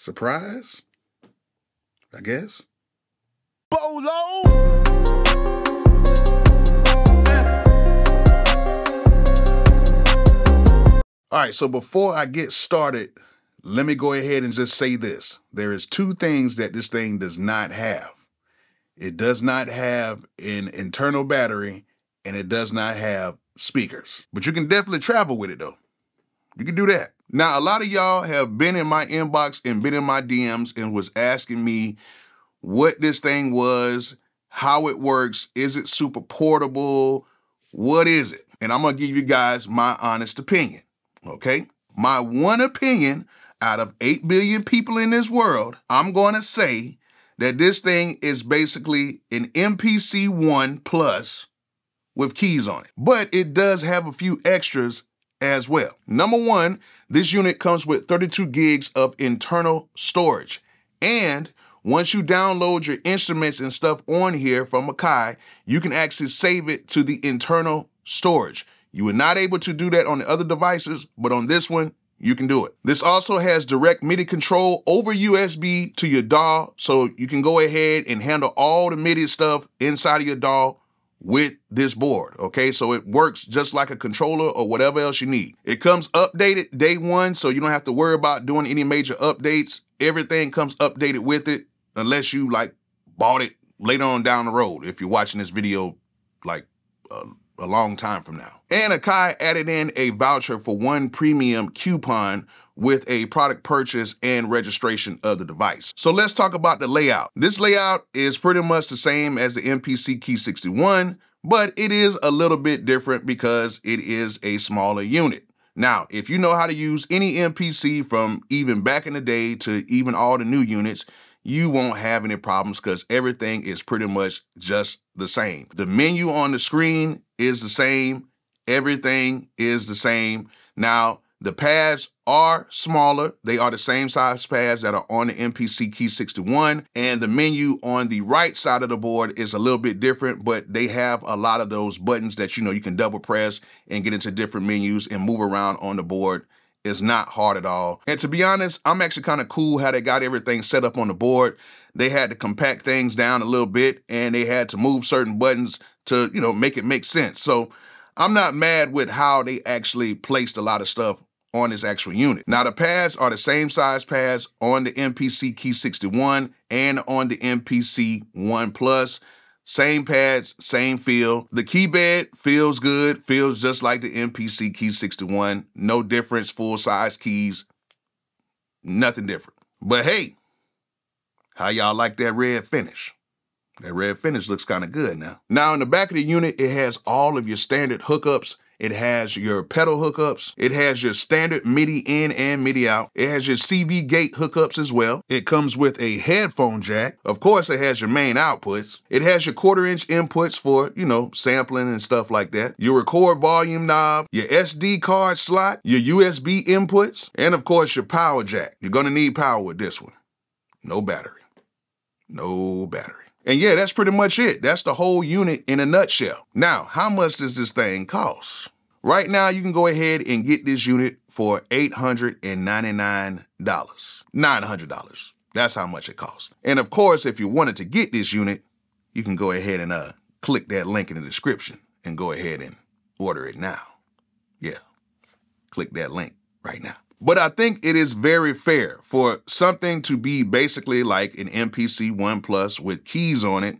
Surprise? I guess. Bolo! All right, so before I get started, let me go ahead and just say this. There is two things that this thing does not have. It does not have an internal battery and it does not have speakers. But you can definitely travel with it though. You can do that. Now, a lot of y'all have been in my inbox and been in my DMs and was asking me what this thing was, how it works, is it super portable, what is it? And I'm gonna give you guys my honest opinion okay? My one opinion out of 8 billion people in this world, I'm to say that this thing is basically an MPC 1 Plus with keys on it. But it does have a few extras as well. Number one, this unit comes with 32 gigs of internal storage. And once you download your instruments and stuff on here from Akai, you can actually save it to the internal storage. You were not able to do that on the other devices, but on this one, you can do it. This also has direct MIDI control over USB to your DAW, so you can go ahead and handle all the MIDI stuff inside of your DAW with this board, okay? So it works just like a controller or whatever else you need. It comes updated day one, so you don't have to worry about doing any major updates. Everything comes updated with it, unless you like bought it later on down the road, if you're watching this video like uh, a long time from now. And Akai added in a voucher for one premium coupon with a product purchase and registration of the device. So let's talk about the layout. This layout is pretty much the same as the MPC Key 61, but it is a little bit different because it is a smaller unit. Now, if you know how to use any MPC from even back in the day to even all the new units, you won't have any problems because everything is pretty much just the same. The menu on the screen is the same. Everything is the same. Now, the pads are smaller. They are the same size pads that are on the MPC Key 61. And the menu on the right side of the board is a little bit different, but they have a lot of those buttons that you know you can double press and get into different menus and move around on the board is not hard at all. And to be honest, I'm actually kind of cool how they got everything set up on the board. They had to compact things down a little bit and they had to move certain buttons to, you know, make it make sense. So I'm not mad with how they actually placed a lot of stuff on this actual unit. Now the pads are the same size pads on the MPC Key 61 and on the MPC 1 Plus. Same pads, same feel. The key bed feels good, feels just like the MPC Key 61. No difference, full size keys, nothing different. But hey, how y'all like that red finish? That red finish looks kind of good now. Now in the back of the unit, it has all of your standard hookups it has your pedal hookups. It has your standard MIDI in and MIDI out. It has your CV gate hookups as well. It comes with a headphone jack. Of course, it has your main outputs. It has your quarter inch inputs for, you know, sampling and stuff like that. Your record volume knob, your SD card slot, your USB inputs, and of course, your power jack. You're gonna need power with this one. No battery. No battery. And yeah, that's pretty much it. That's the whole unit in a nutshell. Now, how much does this thing cost? Right now, you can go ahead and get this unit for $899. $900. That's how much it costs. And of course, if you wanted to get this unit, you can go ahead and uh, click that link in the description and go ahead and order it now. Yeah, click that link right now. But I think it is very fair for something to be basically like an MPC 1 Plus with keys on it.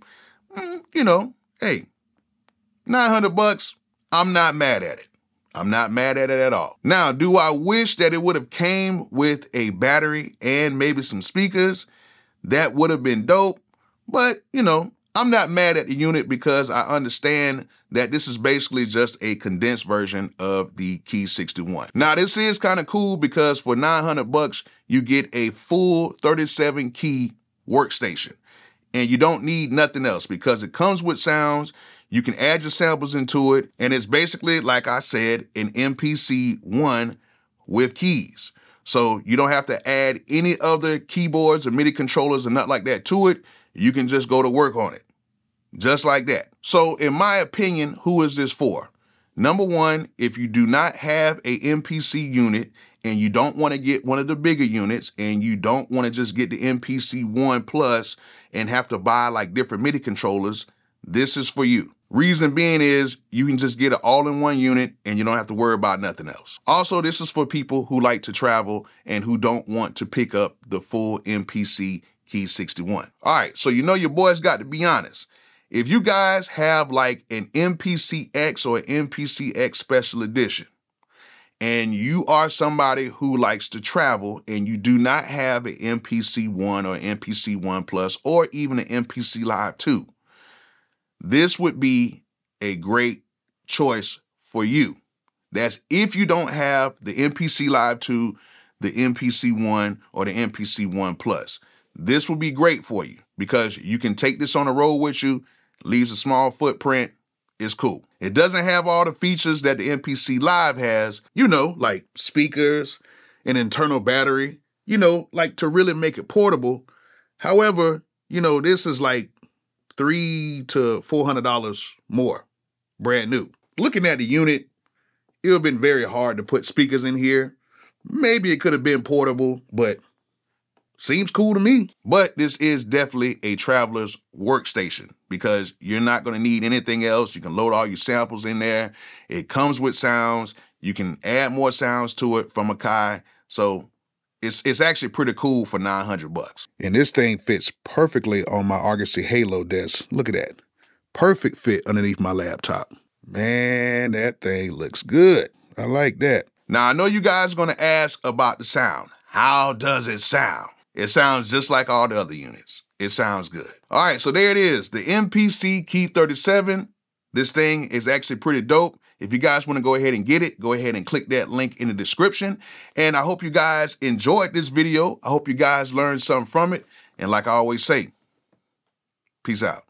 Mm, you know, hey, 900 bucks, I'm not mad at it. I'm not mad at it at all. Now, do I wish that it would have came with a battery and maybe some speakers? That would have been dope. But, you know, I'm not mad at the unit because I understand that this is basically just a condensed version of the Key 61. Now, this is kind of cool because for 900 bucks, you get a full 37 key workstation. And you don't need nothing else because it comes with sounds. You can add your samples into it. And it's basically, like I said, an MPC 1 with keys. So you don't have to add any other keyboards or MIDI controllers or nothing like that to it. You can just go to work on it. Just like that. So, in my opinion, who is this for? Number one, if you do not have a MPC unit and you don't want to get one of the bigger units and you don't want to just get the MPC 1 Plus and have to buy like different MIDI controllers, this is for you. Reason being is you can just get it all in one unit and you don't have to worry about nothing else. Also, this is for people who like to travel and who don't want to pick up the full MPC Key 61. All right, so you know your boys got to be honest. If you guys have like an MPC X or an MPC X Special Edition, and you are somebody who likes to travel and you do not have an MPC 1 or MPC 1 Plus or even an MPC Live 2, this would be a great choice for you. That's if you don't have the MPC Live 2, the MPC 1, or the MPC 1 Plus. This would be great for you because you can take this on the road with you, leaves a small footprint, it's cool. It doesn't have all the features that the MPC Live has, you know, like speakers, an internal battery, you know, like to really make it portable. However, you know, this is like three to four hundred dollars more, brand new. Looking at the unit, it would have been very hard to put speakers in here. Maybe it could have been portable, but seems cool to me. But this is definitely a traveler's workstation because you're not going to need anything else. You can load all your samples in there. It comes with sounds. You can add more sounds to it from Akai. So it's it's actually pretty cool for 900 bucks. And this thing fits perfectly on my Argosy Halo desk. Look at that. Perfect fit underneath my laptop. Man, that thing looks good. I like that. Now, I know you guys are going to ask about the sound. How does it sound? It sounds just like all the other units. It sounds good. All right, so there it is. The MPC Key 37. This thing is actually pretty dope. If you guys want to go ahead and get it, go ahead and click that link in the description. And I hope you guys enjoyed this video. I hope you guys learned something from it. And like I always say, peace out.